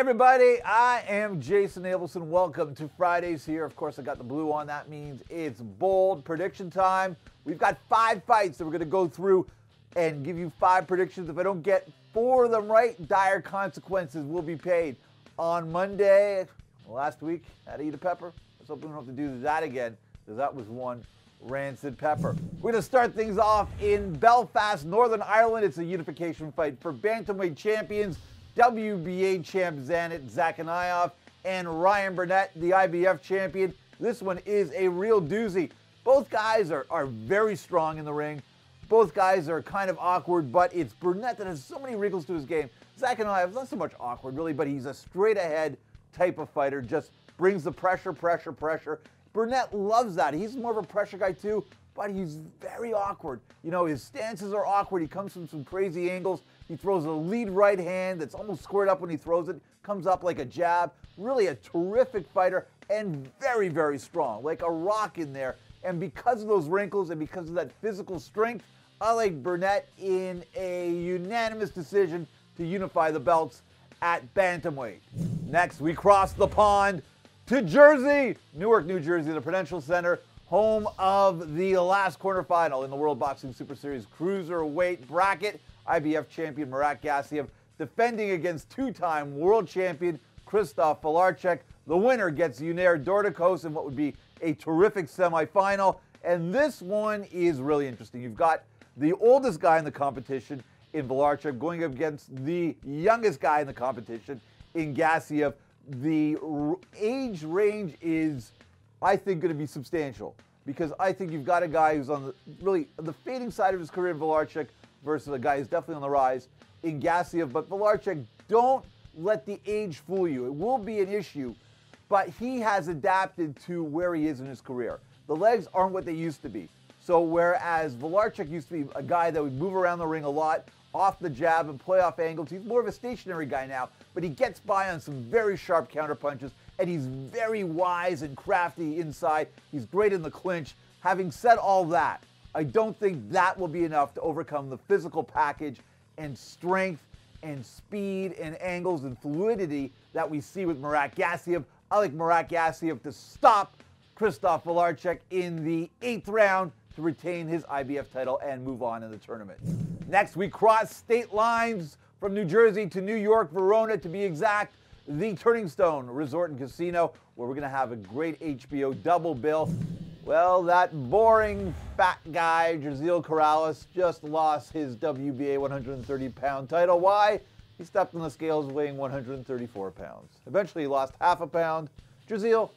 everybody, I am Jason Abelson. Welcome to Fridays here. Of course, I got the blue on. That means it's bold prediction time. We've got five fights that we're going to go through and give you five predictions. If I don't get four of them right, dire consequences will be paid. On Monday, last week, I had to eat a pepper. Let's hope we don't have to do that again because that was one rancid pepper. We're going to start things off in Belfast, Northern Ireland. It's a unification fight for bantamweight champions. WBA champ Zhanat Zhakiyanov and Ryan Burnett, the IBF champion. This one is a real doozy. Both guys are, are very strong in the ring. Both guys are kind of awkward, but it's Burnett that has so many wrinkles to his game. Zakhaev is not so much awkward, really, but he's a straight ahead type of fighter, just brings the pressure, pressure, pressure. Burnett loves that. He's more of a pressure guy, too, but he's very awkward. You know, his stances are awkward. He comes from some crazy angles. He throws a lead right hand that's almost squared up when he throws it, comes up like a jab. Really a terrific fighter and very, very strong, like a rock in there. And because of those wrinkles and because of that physical strength, I like Burnett in a unanimous decision to unify the belts at bantamweight. Next, we cross the pond to Jersey, Newark, New Jersey, the Prudential Center, home of the last quarterfinal in the World Boxing Super Series cruiserweight bracket. IBF champion Murat Gassiev defending against two-time world champion Krzysztof Wlodarczyk. The winner gets Yunier Dorticos in what would be a terrific semifinal. And this one is really interesting. You've got the oldest guy in the competition in Wlodarczyk going up against the youngest guy in the competition in Gassiev. The age range is, I think, going to be substantial because I think you've got a guy who's on the really the fading side of his career in Wlodarczyk versus a guy who's definitely on the rise in Gassiev. But Wlodarczyk, don't let the age fool you. It will be an issue, but he has adapted to where he is in his career. The legs aren't what they used to be. So whereas Wlodarczyk used to be a guy that would move around the ring a lot, off the jab and play off angles, he's more of a stationary guy now, but he gets by on some very sharp counter punches, and he's very wise and crafty inside. He's great in the clinch. Having said all that, I don't think that will be enough to overcome the physical package and strength and speed and angles and fluidity that we see with Murat Gassiev. I like Murat Gassiev to stop Krzysztof Wlodarczyk in the eighth round to retain his IBF title and move on in the tournament. Next, we cross state lines from New Jersey to New York, Verona to be exact, the Turning Stone Resort and Casino, where we're going to have a great HBO double bill. Well, that boring fat guy, Jezreel Corrales, just lost his WBA 130 pound title. Why? He stepped on the scales weighing 134 pounds. Eventually, he lost half a pound. Jezreel,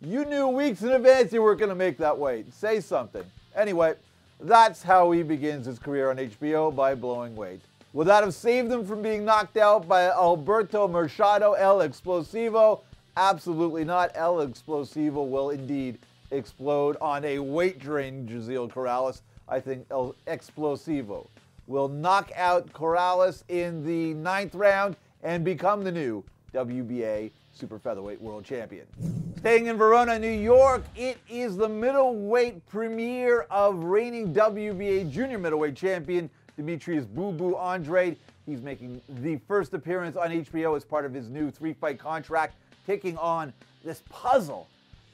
you knew weeks in advance you weren't going to make that weight. Say something. Anyway, that's how he begins his career on HBO by blowing weight. Would that have saved him from being knocked out by Alberto Machado El Explosivo? Absolutely not. El Explosivo will indeed explode on a weight drain, Jezreel Corrales. I think El Explosivo will knock out Corrales in the ninth round and become the new WBA super featherweight world champion. Staying in Verona, New York, it is the middleweight premiere of reigning WBA junior middleweight champion Demetrius Boo Boo Andrade. He's making the first appearance on HBO as part of his new three fight contract, taking on this puzzle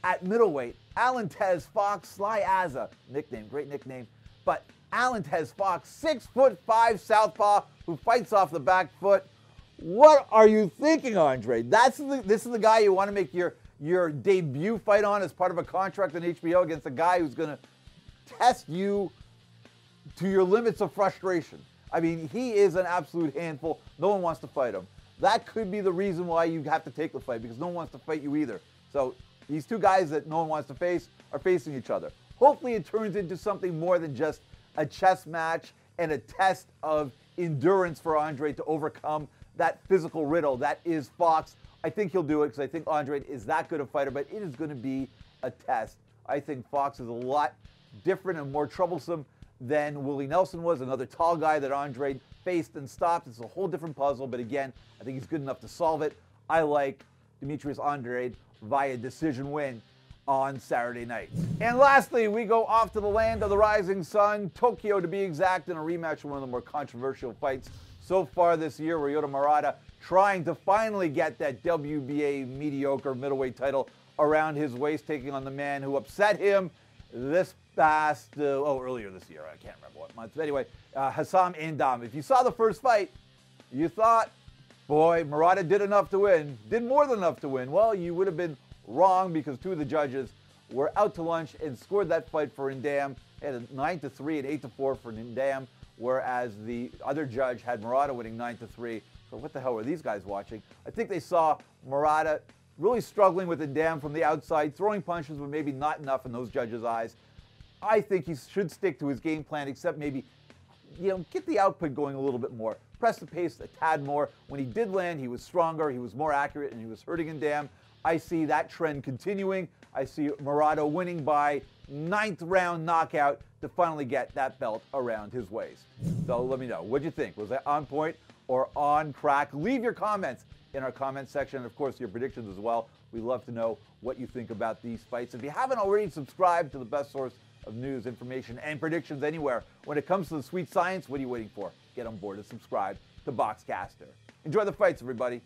at middleweight. Alantez Fox, Sly Azza, nickname, great nickname. But Alantez Fox, six foot five southpaw who fights off the back foot. What are you thinking, Andrade? That's the, this is the guy you want to make your your debut fight on as part of a contract on HBO against a guy who's going to test you to your limits of frustration. I mean, he is an absolute handful. No one wants to fight him. That could be the reason why you have to take the fight because no one wants to fight you either. So these two guys that no one wants to face are facing each other. Hopefully, it turns into something more than just a chess match and a test of endurance for Andrade to overcome that physical riddle that is Fox. I think he'll do it because I think Andrade is that good a fighter, but it is going to be a test. I think Fox is a lot different and more troublesome than Willie Nelson was, another tall guy that Andrade faced and stopped. It's a whole different puzzle, but again, I think he's good enough to solve it. I like Demetrius Andrade via decision win. on Saturday night. And lastly, we go off to the land of the rising sun, Tokyo to be exact, in a rematch of one of the more controversial fights so far this year, Ryota Murata trying to finally get that WBA mediocre middleweight title around his waist, taking on the man who upset him this past, uh, oh, earlier this year. I can't remember what month. But anyway, uh, Hassan N'Dam. If you saw the first fight, you thought, boy, Murata did enough to win, did more than enough to win. Well, you would have been wrong because two of the judges were out to lunch and scored that fight for N'Dam. Had a 9 to 3 and 8 to 4 for N'Dam, whereas the other judge had Murata winning 9 to 3. So what the hell were these guys watching? I think they saw Murata really struggling with N'Dam from the outside, throwing punches, but maybe not enough in those judges' eyes. I think he should stick to his game plan, except maybe, you know, get the output going a little bit more. Press the pace a tad more. When he did land, he was stronger, he was more accurate, and he was hurting N'Dam I see that trend continuing. I see Murata winning by ninth round knockout to finally get that belt around his waist. So let me know. What'd you think? Was that on point or on crack? Leave your comments in our comment section. And of course, your predictions as well. We love to know what you think about these fights. If you haven't already subscribed to the best source of news, information, and predictions anywhere, when it comes to the sweet science, what are you waiting for? Get on board and subscribe to Boxcaster. Enjoy the fights, everybody.